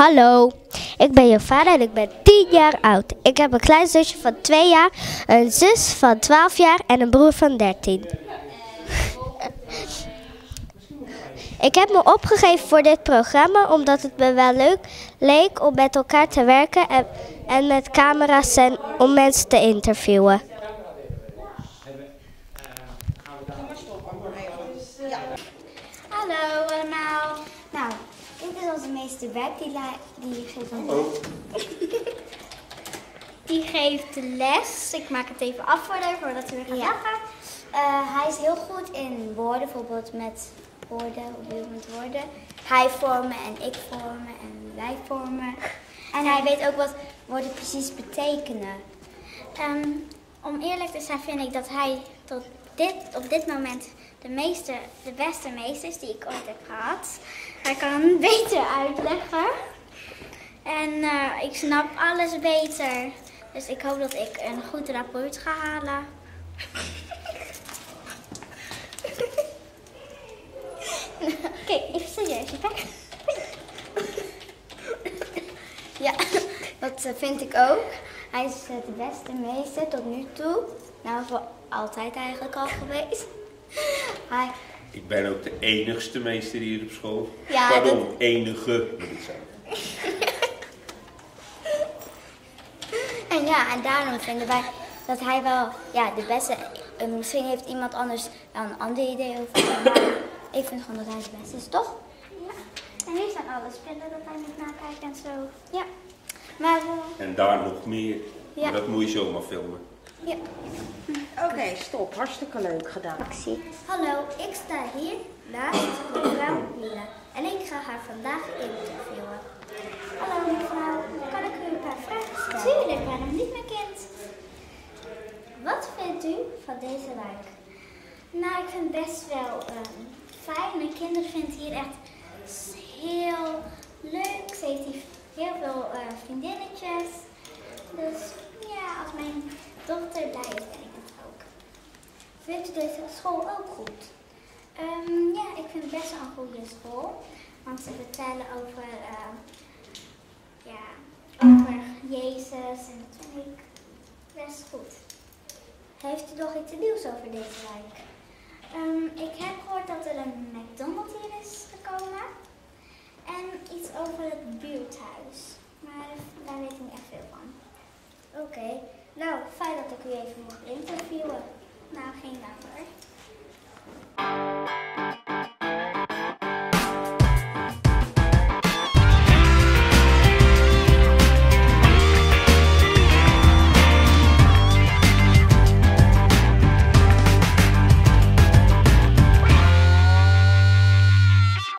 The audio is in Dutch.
Hallo, ik ben je vader en ik ben 10 jaar oud. Ik heb een klein zusje van 2 jaar, een zus van 12 jaar en een broer van 13. Ik heb me opgegeven voor dit programma omdat het me wel leuk leek om met elkaar te werken en, en met camera's en om mensen te interviewen. Hallo allemaal. Onze meester Web. Die, die geeft ons Die geeft les. Ik maak het even af voor haar voordat we weer gaan lachen. Eh, hij is heel goed in woorden, bijvoorbeeld met woorden, hoe bedoel met woorden. Hij vormen en ik vormen en wij vormen. En hij weet ook wat woorden precies betekenen. Ehm, om eerlijk te zijn vind ik dat hij tot dit, op dit moment de, meeste, de beste meester is die ik ooit heb gehad. Hij kan beter uitleggen. En eh, ik snap alles beter. Dus ik hoop dat ik een goed rapport ga halen. Kijk, even serieus. Ja, dat eh, vind ik ook. Hij is de beste meester tot nu toe. Nou, voor altijd eigenlijk al geweest. Hij, Ik ben ook de enigste meester hier op school. Ja, Pardon, dat- enige moet ik zeggen. en ja, en daarom vinden wij dat hij wel ja, de beste... misschien heeft iemand anders wel een ander idee over maar ik vind gewoon dat hij de beste is, toch? Ja. En hier staan alle spullen dat hij moet nakijken en zo. Ja. Maar, eh, En daar nog meer. Ja. Maar dat moet je zomaar filmen. ja. Oké, stop. Hartstikke leuk gedaan. actie. Hallo, ik sta hier naast mevrouw Lila en ik ga haar vandaag interviewen. Hallo mevrouw, kan ik u een paar vragen stellen? Tuurlijk, waarom niet mijn kind? Wat vindt u van deze wijk? Nou, ik vind het best wel ehm, fijn. Mijn kinderen vinden het hier echt s- heel leuk. Ze heeft hier heel veel eh, vriendinnetjes. Dus ja, als mijn dochter blij is, ben ik ook. Vindt u deze school ook goed? Ehm, ja, ik vind het best een goede school. Want ze vertellen over, ehm, ja, over Jezus en dat ik best goed. Heeft u nog iets nieuws over deze wijk? Ehm, ik heb gehoord dat er een McDonald's hier is gekomen. En iets over het buurthuis. Maar daar weet ik niet echt veel van. Oké, nou fijn dat ik u even mocht interviewen.